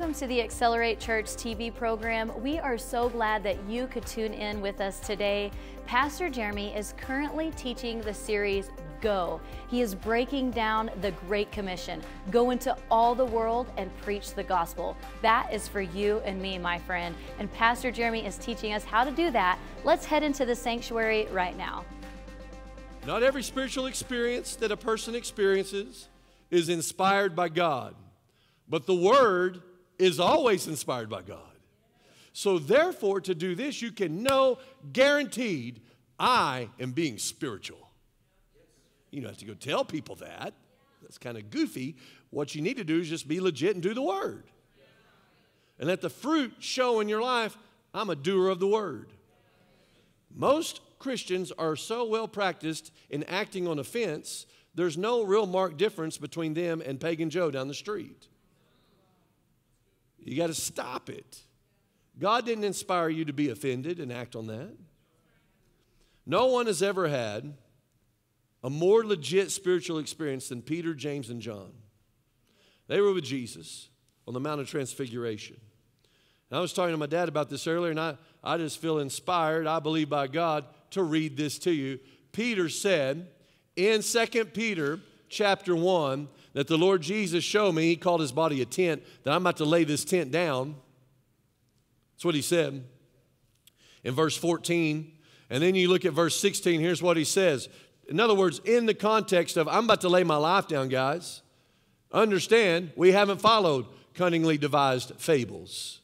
Welcome to the Accelerate Church TV program. We are so glad that you could tune in with us today. Pastor Jeremy is currently teaching the series Go. He is breaking down the Great Commission go into all the world and preach the gospel. That is for you and me, my friend. And Pastor Jeremy is teaching us how to do that. Let's head into the sanctuary right now. Not every spiritual experience that a person experiences is inspired by God. But the Word is always inspired by God. So, therefore, to do this, you can know guaranteed, I am being spiritual. You don't have to go tell people that. That's kind of goofy. What you need to do is just be legit and do the Word. And let the fruit show in your life, I'm a doer of the Word. Most Christians are so well practiced in acting on offense, there's no real marked difference between them and Pagan Joe down the street. You got to stop it. God didn't inspire you to be offended and act on that. No one has ever had a more legit spiritual experience than Peter, James, and John. They were with Jesus on the Mount of Transfiguration. And I was talking to my dad about this earlier, and I, I just feel inspired, I believe by God, to read this to you. Peter said in 2 Peter chapter 1 that the Lord Jesus showed me. He called his body a tent, that I'm about to lay this tent down. That's what he said in verse 14. And then you look at verse 16, here's what he says. In other words, in the context of, I'm about to lay my life down, guys, understand we haven't followed cunningly devised fables.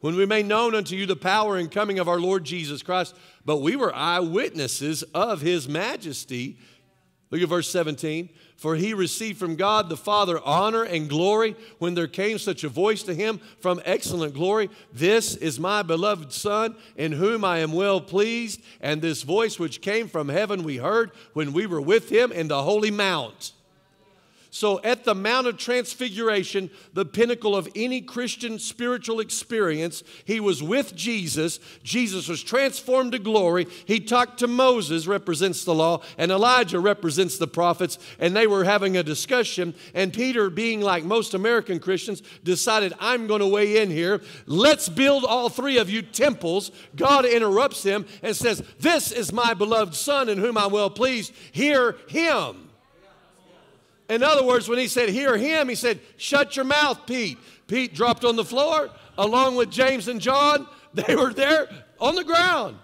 When we made known unto you the power and coming of our Lord Jesus Christ, but we were eyewitnesses of his majesty. Look at verse 17. For he received from God the Father honor and glory when there came such a voice to him from excellent glory This is my beloved Son, in whom I am well pleased. And this voice which came from heaven we heard when we were with him in the holy mount. So, at the Mount of Transfiguration, the pinnacle of any Christian spiritual experience, he was with Jesus. Jesus was transformed to glory. He talked to Moses, represents the law, and Elijah represents the prophets, and they were having a discussion. And Peter, being like most American Christians, decided, I'm going to weigh in here. Let's build all three of you temples. God interrupts him and says, This is my beloved Son in whom I'm well pleased. Hear him. In other words, when he said, Hear him, he said, Shut your mouth, Pete. Pete dropped on the floor along with James and John. They were there on the ground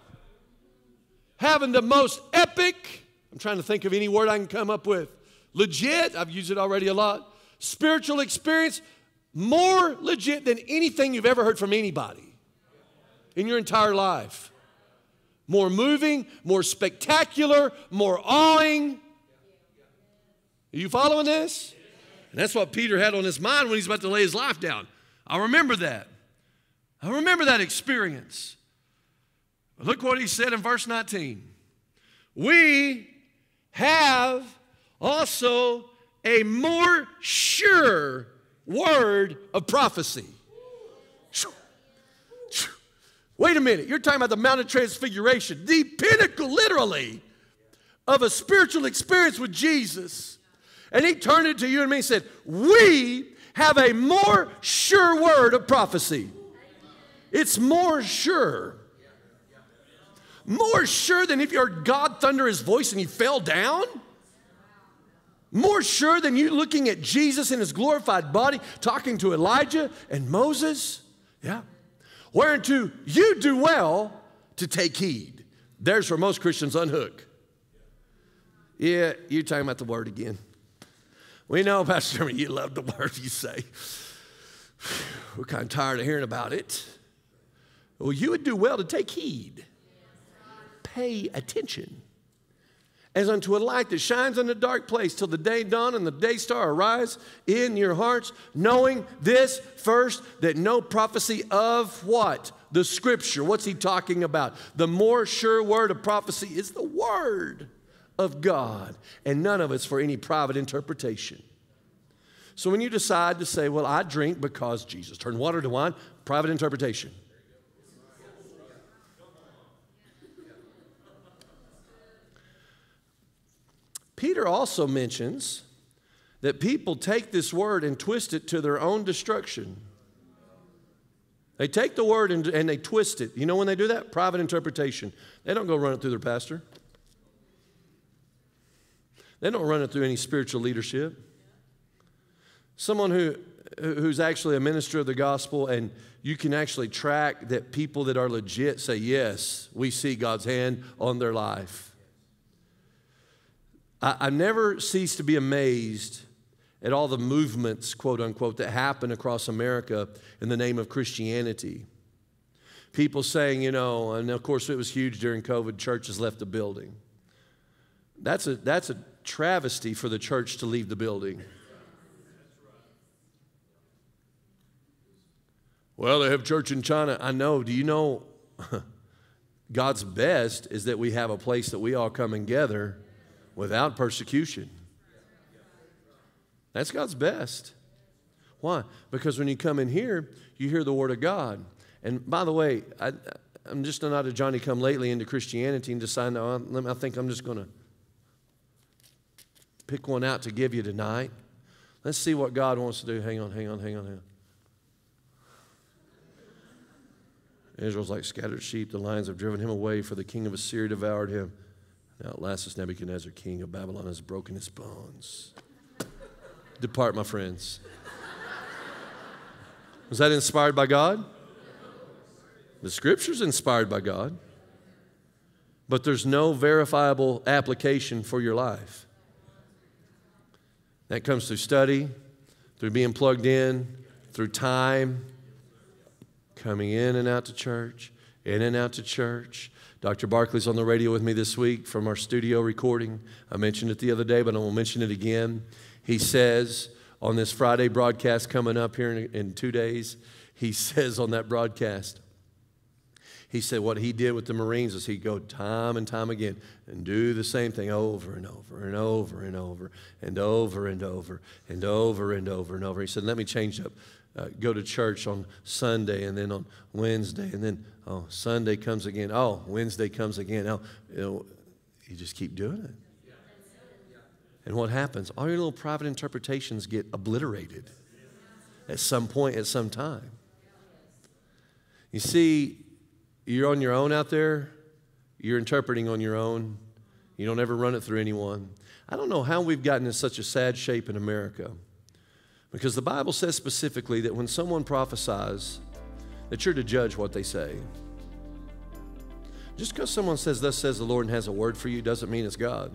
having the most epic, I'm trying to think of any word I can come up with, legit, I've used it already a lot, spiritual experience, more legit than anything you've ever heard from anybody in your entire life. More moving, more spectacular, more awing. Are you following this? And that's what Peter had on his mind when he's about to lay his life down. I remember that. I remember that experience. Look what he said in verse 19. We have also a more sure word of prophecy. Wait a minute, you're talking about the Mount of Transfiguration, the pinnacle, literally, of a spiritual experience with Jesus. And he turned it to you and me and said, We have a more sure word of prophecy. It's more sure. More sure than if you heard God thunder his voice and he fell down. More sure than you looking at Jesus in his glorified body, talking to Elijah and Moses. Yeah. Whereunto you do well to take heed. There's where most Christians unhook. Yeah, you're talking about the word again. We know, Pastor Jeremy, you love the word you say. We're kind of tired of hearing about it. Well, you would do well to take heed, pay attention. As unto a light that shines in a dark place till the day dawn and the day star arise in your hearts, knowing this first, that no prophecy of what? The scripture. What's he talking about? The more sure word of prophecy is the word of God, and none of it's for any private interpretation. So when you decide to say, Well, I drink because Jesus turned water to wine, private interpretation. Peter also mentions that people take this word and twist it to their own destruction. They take the word and, and they twist it. You know when they do that? Private interpretation. They don't go run it through their pastor. They don't run it through any spiritual leadership. Someone who, who's actually a minister of the gospel, and you can actually track that people that are legit say, Yes, we see God's hand on their life. I, I never cease to be amazed at all the movements, quote unquote, that happen across America in the name of Christianity. People saying, you know, and of course it was huge during COVID, churches left the building. That's a, that's a travesty for the church to leave the building. Well, they have church in China. I know. Do you know God's best is that we have a place that we all come and gather without persecution. That's God's best. Why? Because when you come in here, you hear the Word of God. And by the way, I, am just not a Johnny come lately into Christianity and decide, no, I think I'm just going to pick one out to give you tonight. Let's see what God wants to do. Hang on, hang on, hang on, hang on. Israel's like scattered sheep. The lions have driven him away, for the king of Assyria devoured him. Now at last this Nebuchadnezzar, king of Babylon, has broken his bones. Depart, my friends. Was that inspired by God? The scripture's inspired by God. But there's no verifiable application for your life. That comes through study, through being plugged in, through time, coming in and out to church, in and out to church. Dr. Barkley's on the radio with me this week from our studio recording. I mentioned it the other day, but I will mention it again. He says on this Friday broadcast coming up here in, in two days, he says on that broadcast, he said what he did with the Marines is he'd go time and time again and do the same thing over and over and over and over and over and over and over and over and over. He said, Let me change up uh, go to church on Sunday and then on Wednesday and then oh Sunday comes again. Oh Wednesday comes again. Oh, you, know, you just keep doing it. And what happens? All your little private interpretations get obliterated at some point, at some time. You see, you're on your own out there, you're interpreting on your own, you don't ever run it through anyone. I don't know how we've gotten in such a sad shape in America. Because the Bible says specifically that when someone prophesies, that you're to judge what they say. Just because someone says, Thus says the Lord, and has a word for you, doesn't mean it's God.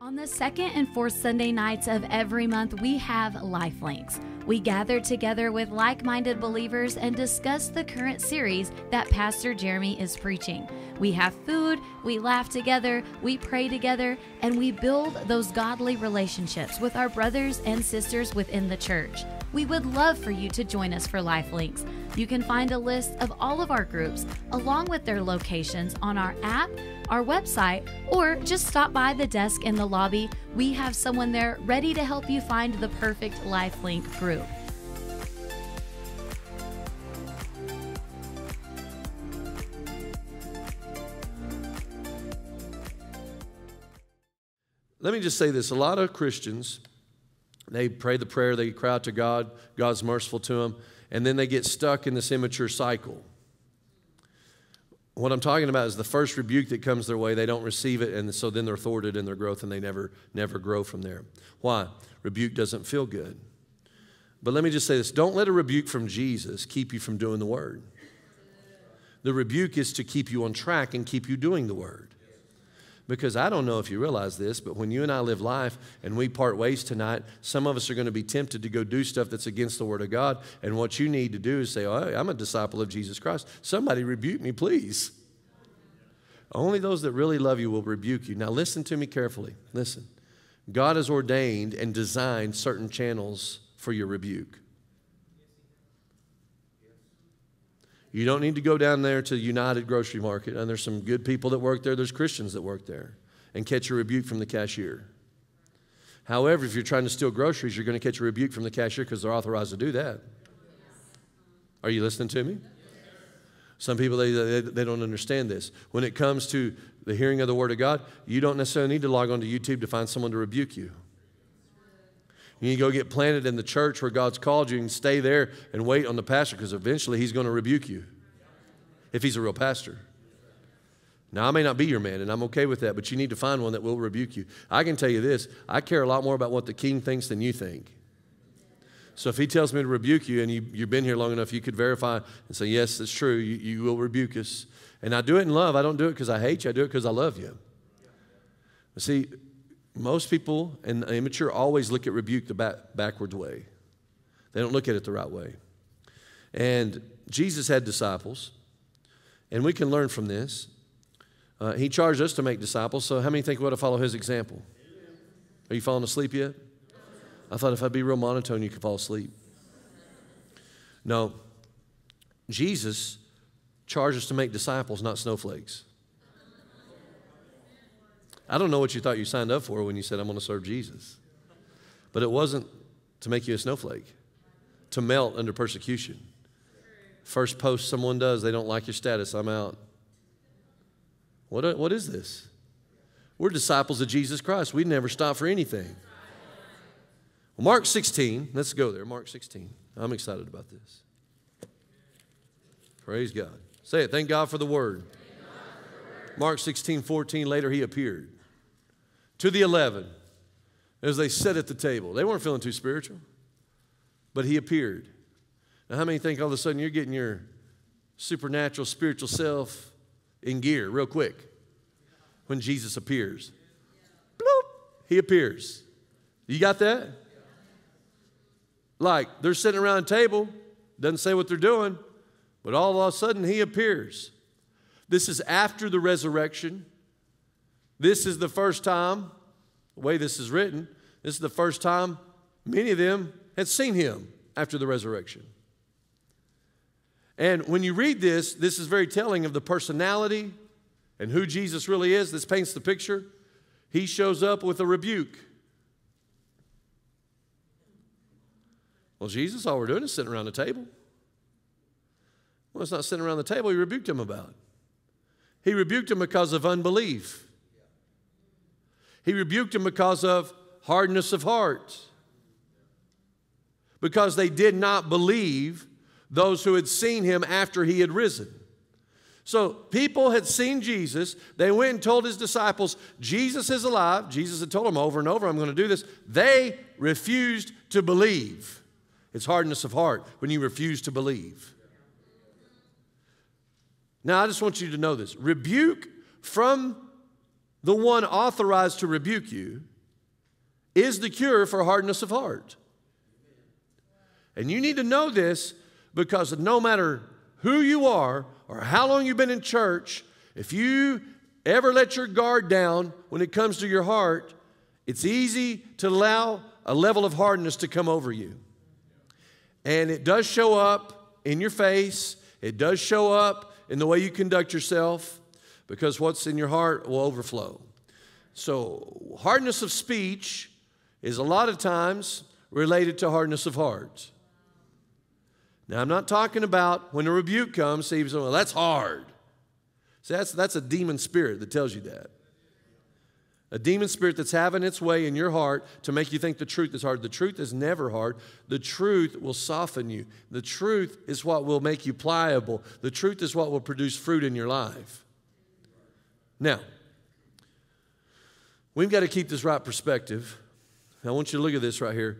On the second and fourth Sunday nights of every month, we have Life Links. We gather together with like minded believers and discuss the current series that Pastor Jeremy is preaching. We have food, we laugh together, we pray together, and we build those godly relationships with our brothers and sisters within the church. We would love for you to join us for Life Links. You can find a list of all of our groups along with their locations on our app, our website, or just stop by the desk in the lobby. We have someone there ready to help you find the perfect LifeLink group. Let me just say this a lot of Christians, they pray the prayer, they cry out to God, God's merciful to them and then they get stuck in this immature cycle. What I'm talking about is the first rebuke that comes their way, they don't receive it, and so then they're thwarted in their growth and they never, never grow from there. Why? Rebuke doesn't feel good. But let me just say this don't let a rebuke from Jesus keep you from doing the word. The rebuke is to keep you on track and keep you doing the word. Because I don't know if you realize this, but when you and I live life and we part ways tonight, some of us are going to be tempted to go do stuff that's against the Word of God. And what you need to do is say, oh, I'm a disciple of Jesus Christ. Somebody rebuke me, please. Only those that really love you will rebuke you. Now, listen to me carefully. Listen. God has ordained and designed certain channels for your rebuke. You don't need to go down there to the United Grocery Market, and there's some good people that work there, there's Christians that work there, and catch a rebuke from the cashier. However, if you're trying to steal groceries, you're going to catch a rebuke from the cashier because they're authorized to do that. Are you listening to me? Some people, they, they, they, don't understand this. When it comes to the hearing of the Word of God, you don't necessarily need to log on to YouTube to find someone to rebuke you. You to go get planted in the church where God's called you and stay there and wait on the pastor because eventually he's going to rebuke you if he's a real pastor. Now, I may not be your man, and I'm okay with that, but you need to find one that will rebuke you. I can tell you this I care a lot more about what the king thinks than you think. So if he tells me to rebuke you and you, you've been here long enough, you could verify and say, Yes, it's true. You, you will rebuke us. And I do it in love. I don't do it because I hate you, I do it because I love you. See, most people and immature always look at rebuke the back, backwards way. They don't look at it the right way. And Jesus had disciples, and we can learn from this. Uh, he charged us to make disciples, so how many think we ought to follow his example? Are you falling asleep yet? I thought if I'd be real monotone, you could fall asleep. No, Jesus charged us to make disciples, not snowflakes. I don't know what you thought you signed up for when you said, I'm going to serve Jesus. But it wasn't to make you a snowflake, to melt under persecution. First post someone does, they don't like your status, I'm out. What, what is this? We're disciples of Jesus Christ. We never stop for anything. Well, Mark 16, let's go there. Mark 16. I'm excited about this. Praise God. Say it. Thank God for the word. Mark 16, 14, later he appeared to the 11 as they sat at the table. They weren't feeling too spiritual, but he appeared. Now, how many think all of a sudden you're getting your supernatural spiritual self in gear real quick when Jesus appears? Bloop, he appears. You got that? Like they're sitting around a table, doesn't say what they're doing, but all of a sudden he appears. This is after the resurrection. This is the first time, the way this is written, this is the first time many of them had seen him after the resurrection. And when you read this, this is very telling of the personality and who Jesus really is. This paints the picture. He shows up with a rebuke. Well, Jesus, all we're doing is sitting around the table. Well, it's not sitting around the table, he rebuked him about. He rebuked him because of unbelief. He rebuked them because of hardness of heart, because they did not believe those who had seen him after he had risen. So people had seen Jesus. They went and told his disciples, Jesus is alive. Jesus had told them over and over, I'm going to do this. They refused to believe. It's hardness of heart when you refuse to believe. Now, I just want you to know this rebuke from the one authorized to rebuke you, is the cure for hardness of heart. And you need to know this because no matter who you are or how long you've been in church, if you ever let your guard down when it comes to your heart, it's easy to allow a level of hardness to come over you. And it does show up in your face, it does show up in the way you conduct yourself because what's in your heart will overflow. So, hardness of speech is a lot of times related to hardness of heart. Now, I'm not talking about when a rebuke comes, say, well, that's hard. See, that's, that's a demon spirit that tells you that. A demon spirit that's having its way in your heart to make you think the truth is hard. The truth is never hard. The truth will soften you. The truth is what will make you pliable. The truth is what will produce fruit in your life. Now, we've got to keep this right perspective. I want you to look at this right here.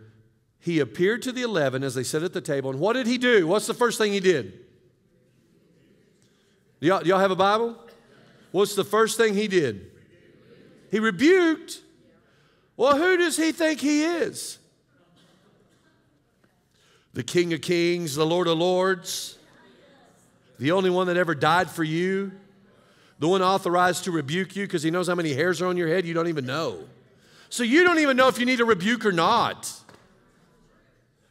He appeared to the 11 as they sat at the table, and what did he do? What's the first thing he did? Do y'all, do y'all have a Bible? What's the first thing he did? He rebuked. Well, who does he think he is? The King of Kings, the Lord of Lords, the only one that ever died for you the one authorized to rebuke you because he knows how many hairs are on your head you don't even know. So you don't even know if you need a rebuke or not.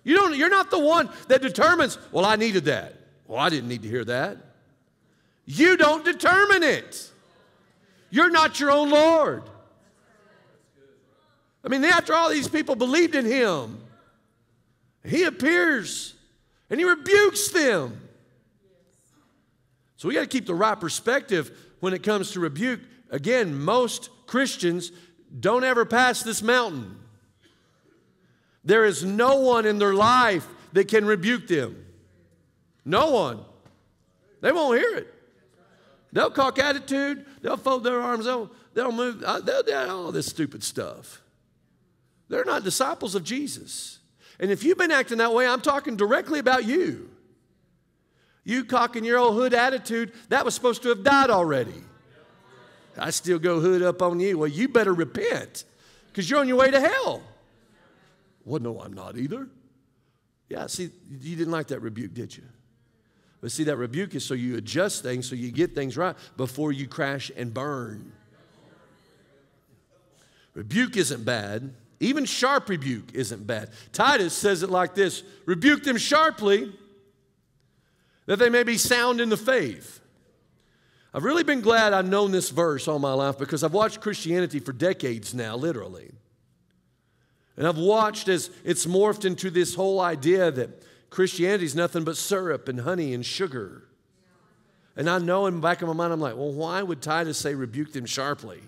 You don't, you're not the one that determines, well, I needed that. Well, I didn't need to hear that. You don't determine it. You're not your own Lord. I mean, after all, these people believed in him. He appears and he rebukes them. So we got to keep the right perspective when it comes to rebuke, again, most Christians don't ever pass this mountain. There is no one in their life that can rebuke them. No one. They won't hear it. They'll cock attitude. They'll fold their arms. They'll, they'll move. Uh, they'll do all this stupid stuff. They're not disciples of Jesus. And if you've been acting that way, I'm talking directly about you. You cocking your old hood attitude, that was supposed to have died already. I still go hood up on you. Well, you better repent because you're on your way to hell. Well, no, I'm not either. Yeah, see, you didn't like that rebuke, did you? But see, that rebuke is so you adjust things, so you get things right before you crash and burn. Rebuke isn't bad. Even sharp rebuke isn't bad. Titus says it like this Rebuke them sharply, that they may be sound in the faith. I've really been glad I've known this verse all my life because I've watched Christianity for decades now, literally. And I've watched as it's morphed into this whole idea that Christianity is nothing but syrup and honey and sugar. And I know in the back of my mind, I'm like, well, why would Titus say rebuke them sharply?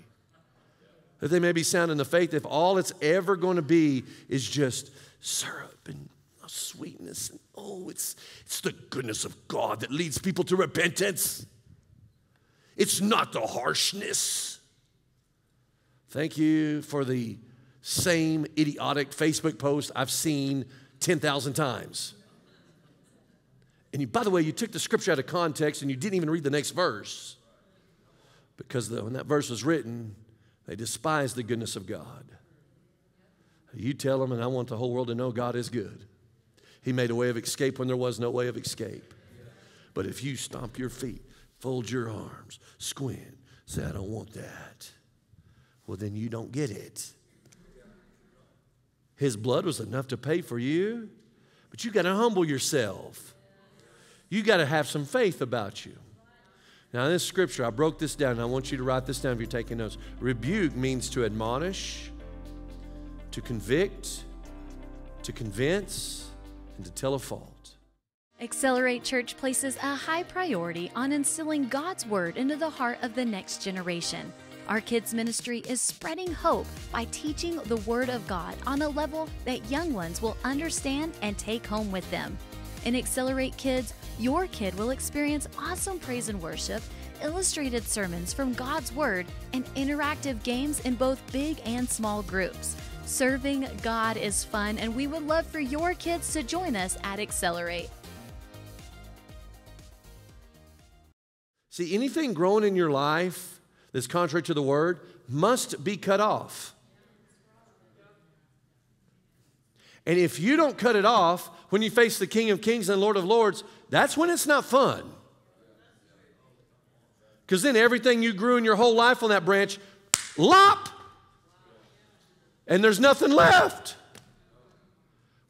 That they may be sound in the faith if all it's ever going to be is just syrup and sweetness. And, oh, it's, it's the goodness of God that leads people to repentance. It's not the harshness. Thank you for the same idiotic Facebook post I've seen 10,000 times. And you, by the way, you took the scripture out of context and you didn't even read the next verse. Because the, when that verse was written, they despised the goodness of God. You tell them, and I want the whole world to know God is good. He made a way of escape when there was no way of escape. But if you stomp your feet, fold your arms, squint, say, I don't want that, well, then you don't get it. His blood was enough to pay for you, but you got to humble yourself. You got to have some faith about you. Now, in this scripture, I broke this down, and I want you to write this down if you're taking notes. Rebuke means to admonish, to convict, to convince, and to tell a fault. Accelerate Church places a high priority on instilling God's Word into the heart of the next generation. Our kids' ministry is spreading hope by teaching the Word of God on a level that young ones will understand and take home with them. In Accelerate Kids, your kid will experience awesome praise and worship, illustrated sermons from God's Word, and interactive games in both big and small groups. Serving God is fun, and we would love for your kids to join us at Accelerate. See, anything growing in your life that's contrary to the word must be cut off. And if you don't cut it off when you face the King of Kings and Lord of Lords, that's when it's not fun. Because then everything you grew in your whole life on that branch, lop, and there's nothing left.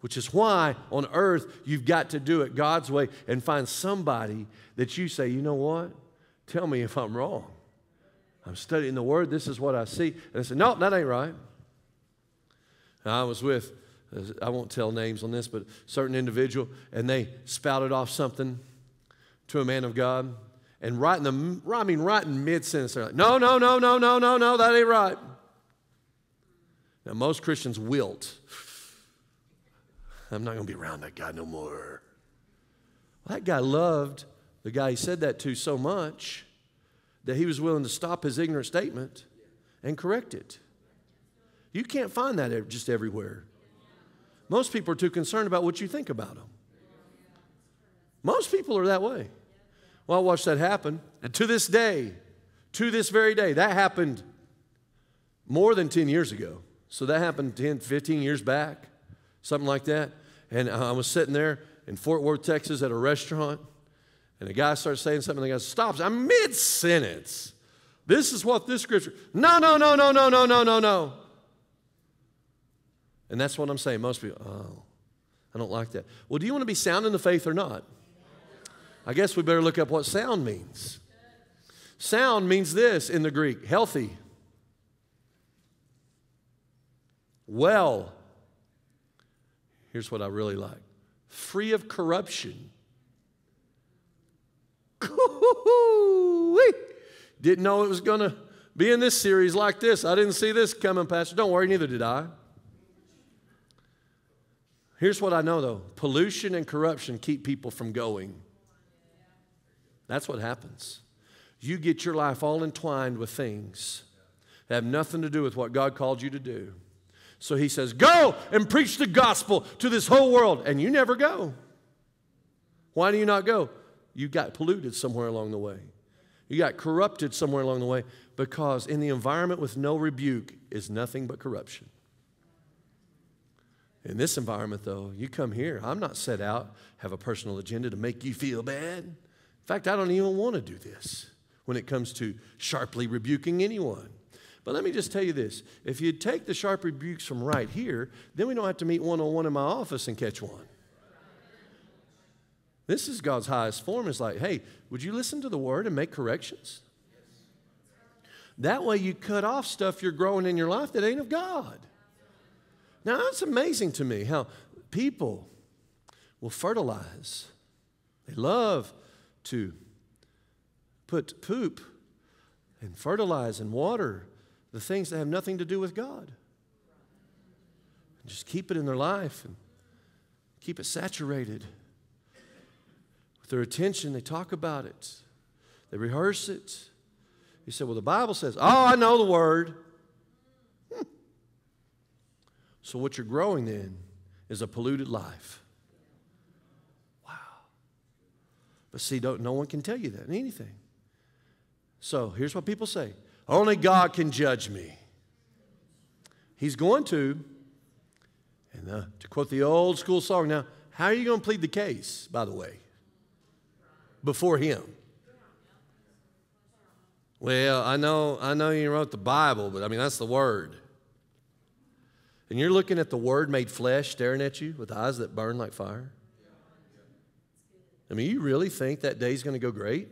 Which is why on earth you've got to do it God's way and find somebody that you say, you know what? Tell me if I'm wrong. I'm studying the Word. This is what I see. And I said, no, that ain't right. I was with I won't tell names on this, but certain individual, and they spouted off something to a man of God, and right in the, I mean, right in mid sentence, they're like, "No, no, no, no, no, no, no, that ain't right." Now most Christians wilt. I'm not going to be around that guy no more. Well, that guy loved the guy he said that to so much that he was willing to stop his ignorant statement and correct it. You can't find that just everywhere. Most people are too concerned about what you think about them. Most people are that way. Well, I watched that happen. And to this day, to this very day, that happened more than 10 years ago. So that happened 10, 15 years back, something like that. And I was sitting there in Fort Worth, Texas at a restaurant, and a guy starts saying something, and the guy stops. I'm mid sentence. This is what this scripture. No, no, no, no, no, no, no, no, no. And that's what I'm saying. Most people, oh, I don't like that. Well, do you want to be sound in the faith or not? I guess we better look up what sound means. Sound means this in the Greek healthy, well. Here's what I really like free of corruption. Didn't know it was going to be in this series like this. I didn't see this coming, Pastor. Don't worry, neither did I. Here's what I know though pollution and corruption keep people from going. That's what happens. You get your life all entwined with things that have nothing to do with what God called you to do. So he says, Go and preach the gospel to this whole world. And you never go. Why do you not go? You got polluted somewhere along the way. You got corrupted somewhere along the way because in the environment with no rebuke is nothing but corruption. In this environment, though, you come here, I'm not set out, have a personal agenda to make you feel bad. In fact, I don't even want to do this when it comes to sharply rebuking anyone. But let me just tell you this if you take the sharp rebukes from right here, then we don't have to meet one on one in my office and catch one. This is God's highest form. It's like, hey, would you listen to the word and make corrections? That way you cut off stuff you're growing in your life that ain't of God. Now, that's amazing to me how people will fertilize. They love to put poop and fertilize and water the things that have nothing to do with God. And just keep it in their life and keep it saturated. With their attention, they talk about it, they rehearse it. You say, Well, the Bible says, Oh, I know the word. Hmm. So, what you're growing in is a polluted life. Wow. But see, don't, no one can tell you that in anything. So, here's what people say only God can judge me. He's going to. And uh, to quote the old school song, now, how are you going to plead the case, by the way, before Him? Well, I know, I know you wrote the Bible, but I mean, that's the Word. And you're looking at the Word made flesh staring at you with eyes that burn like fire. I mean, you really think that day's going to go great?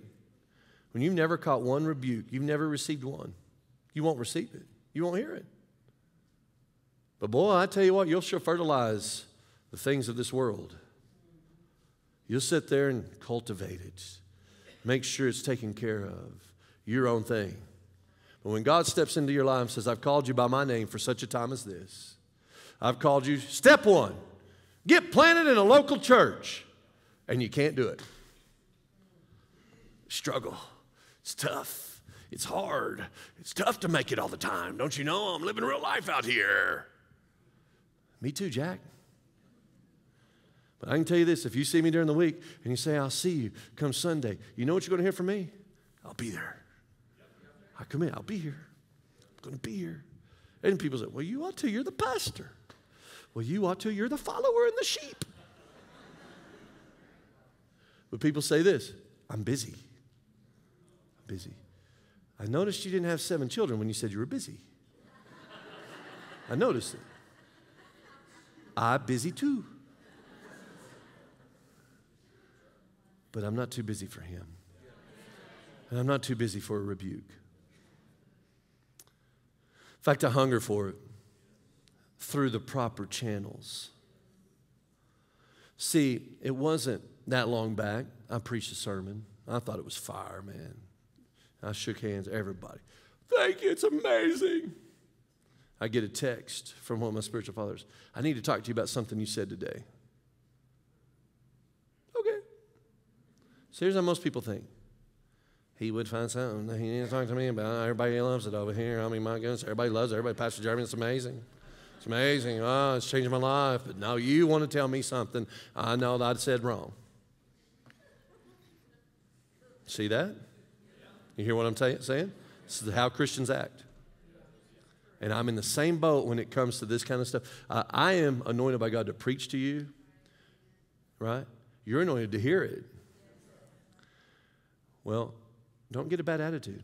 When you've never caught one rebuke, you've never received one, you won't receive it. You won't hear it. But boy, I tell you what, you'll sure fertilize the things of this world. You'll sit there and cultivate it, make sure it's taken care of, your own thing. But when God steps into your life and says, I've called you by my name for such a time as this, I've called you, step one, get planted in a local church, and you can't do it. Struggle. It's tough. It's hard. It's tough to make it all the time. Don't you know? I'm living real life out here. Me too, Jack. But I can tell you this if you see me during the week and you say, I'll see you come Sunday, you know what you're going to hear from me? I'll be there. I come in, I'll be here. I'm going to be here. And people say, Well, you ought to. You're the pastor. Well, you ought to. You're the follower and the sheep. But people say this I'm busy busy. I noticed you didn't have seven children when you said you were busy. I noticed it. I'm busy too. But I'm not too busy for him. And I'm not too busy for a rebuke. In fact, I hunger for it through the proper channels. See, it wasn't that long back. I preached a sermon. I thought it was fire, man. I shook hands, everybody. Thank you, it's amazing. I get a text from one of my spiritual fathers. I need to talk to you about something you said today. Okay. So here's how most people think. He would find something that he needs to talk to me about. Everybody loves it over here. I mean, my goodness, everybody loves it. Everybody, Pastor Jeremy, it's amazing. It's amazing. Oh, it's changing my life. But now you want to tell me something I know that I said wrong. See that? You hear what I'm saying? This is how Christians act. And I'm in the same boat when it comes to this kind of stuff. I am anointed by God to preach to you, right? You're anointed to hear it. Well, don't get a bad attitude.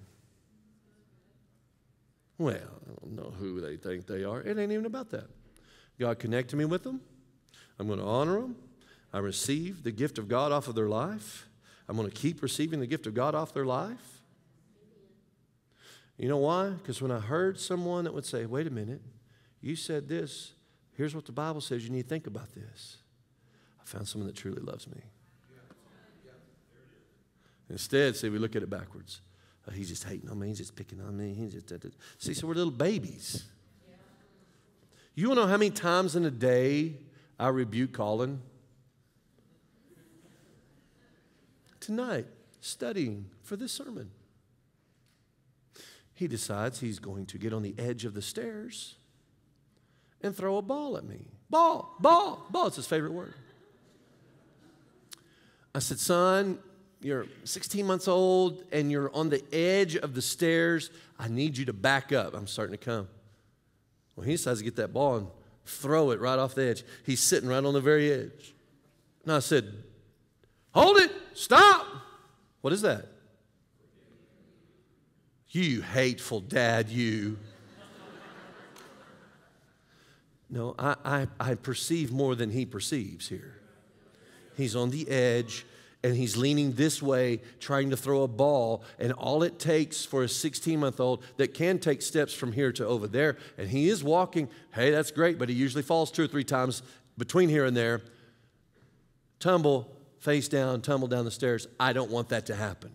Well, I don't know who they think they are. It ain't even about that. God connected me with them. I'm going to honor them. I receive the gift of God off of their life. I'm going to keep receiving the gift of God off their life. You know why? Because when I heard someone that would say, wait a minute, you said this, here's what the Bible says, you need to think about this. I found someone that truly loves me. Instead, see, we look at it backwards. Oh, he's just hating on me. He's just picking on me. He's just, da, da. See, so we're little babies. You want to know how many times in a day I rebuke Colin. Tonight, studying for this sermon, he decides he's going to get on the edge of the stairs and throw a ball at me. Ball, ball, ball. It's his favorite word. I said, Son, you're 16 months old and you're on the edge of the stairs. I need you to back up. I'm starting to come. Well, he decides to get that ball and throw it right off the edge. He's sitting right on the very edge. And I said, Hold it, stop. What is that? You hateful dad, you. No, I, I, I perceive more than he perceives here. He's on the edge and he's leaning this way trying to throw a ball and all it takes for a 16 month old that can take steps from here to over there and he is walking hey that's great but he usually falls two or three times between here and there tumble face down tumble down the stairs i don't want that to happen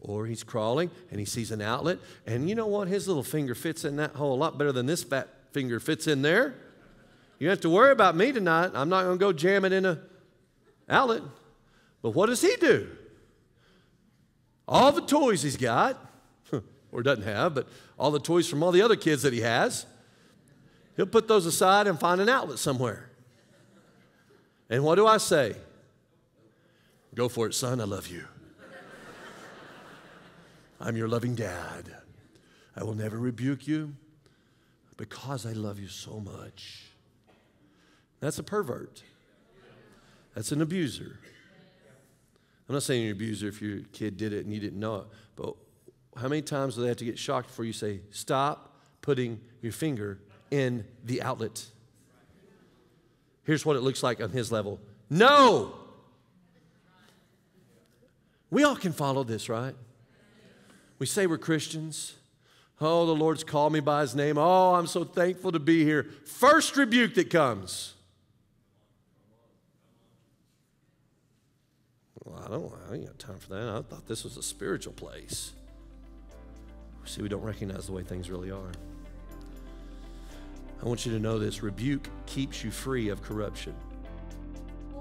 or he's crawling and he sees an outlet and you know what his little finger fits in that hole a lot better than this fat finger fits in there you don't have to worry about me tonight i'm not going to go jam it in a outlet. But what does he do? All the toys he's got, or doesn't have, but all the toys from all the other kids that he has, he'll put those aside and find an outlet somewhere. And what do I say? Go for it, son. I love you. I'm your loving dad. I will never rebuke you because I love you so much. That's a pervert. That's an abuser. I'm not saying you're an abuser if your kid did it and you didn't know it, but how many times do they have to get shocked before you say, stop putting your finger in the outlet? Here's what it looks like on his level no! We all can follow this, right? We say we're Christians. Oh, the Lord's called me by his name. Oh, I'm so thankful to be here. First rebuke that comes Well, I don't, I ain't got time for that. I thought this was a spiritual place. See, we don't recognize the way things really are. I want you to know this rebuke keeps you free of corruption.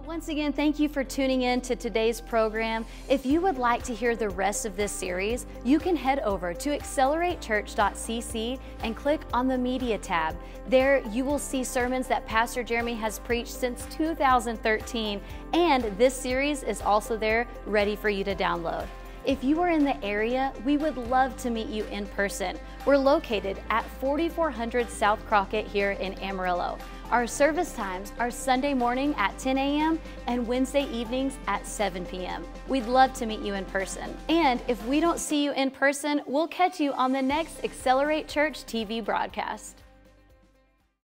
Once again, thank you for tuning in to today's program. If you would like to hear the rest of this series, you can head over to acceleratechurch.cc and click on the Media tab. There, you will see sermons that Pastor Jeremy has preached since 2013, and this series is also there ready for you to download. If you are in the area, we would love to meet you in person. We're located at 4400 South Crockett here in Amarillo. Our service times are Sunday morning at 10 a.m. and Wednesday evenings at 7 p.m. We'd love to meet you in person. And if we don't see you in person, we'll catch you on the next Accelerate Church TV broadcast.